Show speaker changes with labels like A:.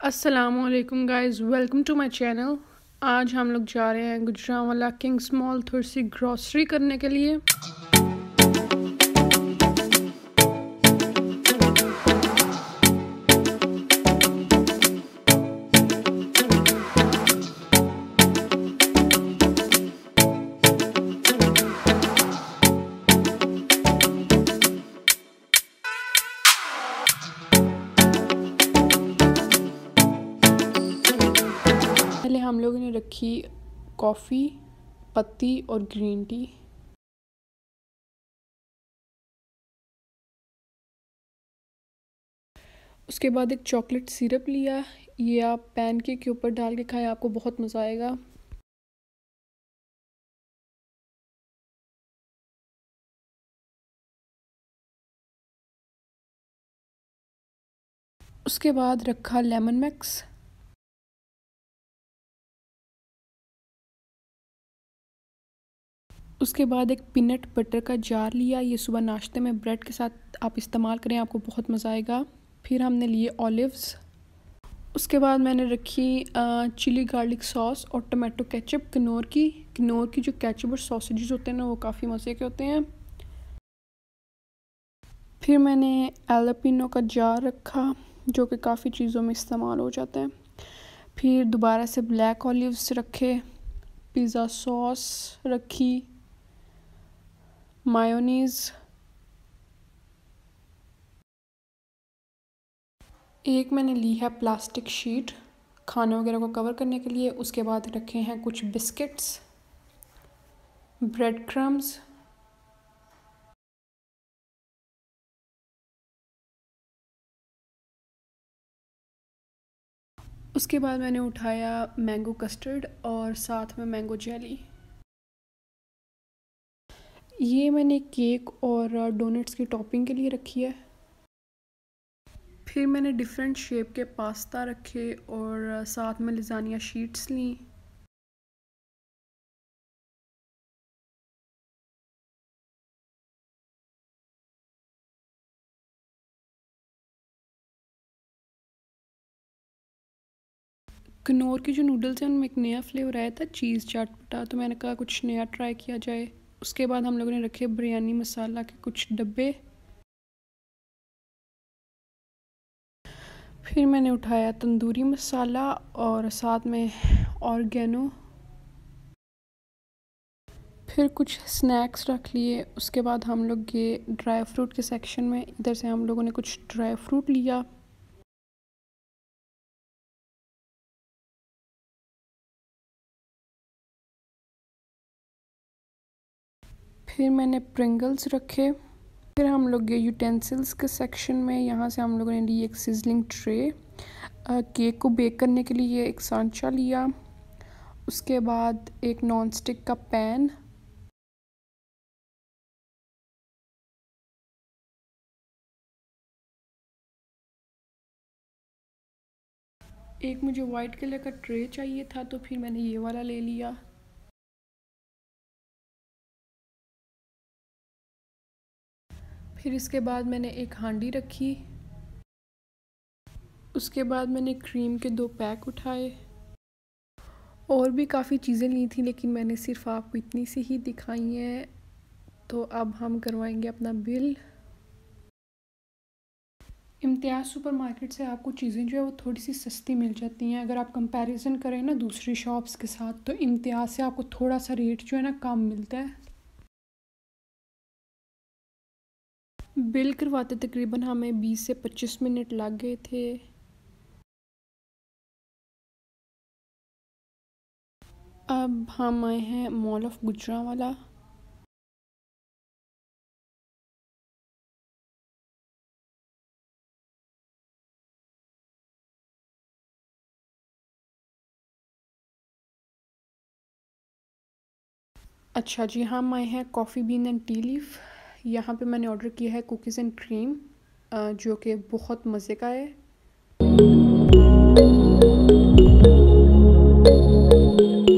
A: असलकुम guys welcome to my channel आज हम लोग जा रहे हैं गुजरावाला किंग्स मॉल थोड़ी सी ग्रॉसरी करने के लिए। पहले हम लोगों ने रखी कॉफ़ी, पत्ती और ग्रीन टी। उसके बाद एक चॉकलेट सिरप लिया। ये आप पैन के ऊपर डाल के खाएँ, आपको बहुत मज़ा आएगा। उसके बाद रखा लेमन मैक्स। उसके बाद एक पीनट बटर का जार लिया। ये सुबह नाश्ते में ब्रेड के साथ आप इस्तेमाल करें, आपको बहुत मज़ा आएगा। फिर हमने लिए ऑलिव्स उसके बाद मैंने रखी चिली गार्लिक सॉस और टमाटो केचप किनोर की किनोर की जो केचप और सॉसेज होते हैं ना, वो काफ़ी मज़े के होते हैं। फिर मैंने एलापिनो का जार रखा, जो कि काफ़ी चीज़ों में इस्तेमाल हो जाता है। फिर दोबारा से ब्लैक ऑलिव्स रखे पिज़्ज़ा सॉस रखी मायोनीज़ एक मैंने ली है प्लास्टिक शीट खाने वगैरह को कवर करने के लिए, उसके बाद रखे हैं कुछ बिस्किट्स ब्रेड क्रम्स उसके बाद मैंने उठाया मैंगो कस्टर्ड और साथ में मैंगो जेली ये मैंने केक और डोनट्स की टॉपिंग के लिए रखी है। फिर मैंने डिफरेंट शेप के पास्ता रखे और साथ में लिजानिया शीट्स ली। कनौर के जो नूडल्स हैं, उनमें एक नया फ्लेवर आया था, चीज़ चाट पटा। तो मैंने कहा कुछ नया ट्राई किया जाए। उसके बाद हम लोगों ने रखे बिरयानी मसाला के कुछ डब्बे। फिर मैंने उठाया तंदूरी मसाला और साथ में ऑर्गेनो। फिर कुछ स्नैक्स रख लिए। उसके बाद हम लोग ये ड्राई फ्रूट के सेक्शन में, इधर से हम लोगों ने कुछ ड्राई फ्रूट लिया। फिर मैंने प्रिंगल्स रखे। फिर हम लोग गए यूटेंसिल्स के सेक्शन में यहाँ से हम लोगों ने ली एक सिजलिंग ट्रे केक को बेक करने के लिए एक सांचा लिया। उसके बाद एक नॉन स्टिक का पैन एक मुझे वाइट कलर का ट्रे चाहिए था तो फिर मैंने ये वाला ले लिया। फिर इसके बाद मैंने एक हांडी रखी। उसके बाद मैंने क्रीम के दो पैक उठाए। और भी काफ़ी चीज़ें ली थी, लेकिन मैंने सिर्फ़ आपको इतनी सी ही दिखाई हैं। तो अब हम करवाएँगे अपना बिल इम्तियाज़ सुपर मार्केट से आपको चीज़ें जो है वो थोड़ी सी सस्ती मिल जाती हैं। अगर आप कंपैरिजन करें ना दूसरी शॉप्स के साथ तो इम्तियाज़ से आपको थोड़ा सा रेट जो है ना कम मिलता है। बिल करवाते तकरीबन हमें 20 से 25 मिनट लग गए थे। अब हम आए हैं मॉल ऑफ़ गुजरा वाला अच्छा जी, हम आए हैं coffee bean and tea leaf. यहाँ पे मैंने ऑर्डर किया है कुकीज़ एंड क्रीम जो कि बहुत मज़े का है Thank you.